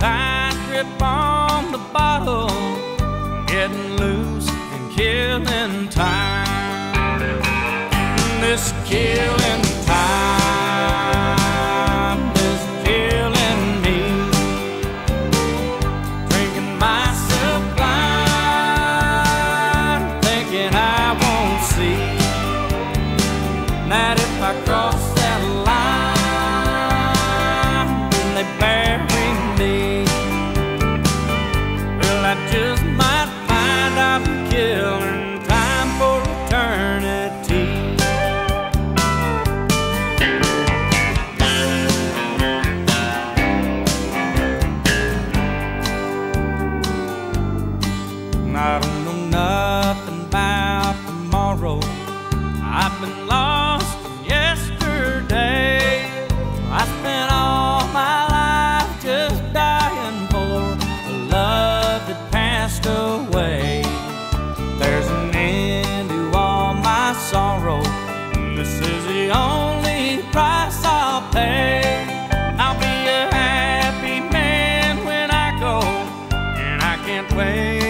tight grip on the bottle, getting loose and killing time. This killing time. This is the only price I'll pay. I'll be a happy man when I go, and I can't wait.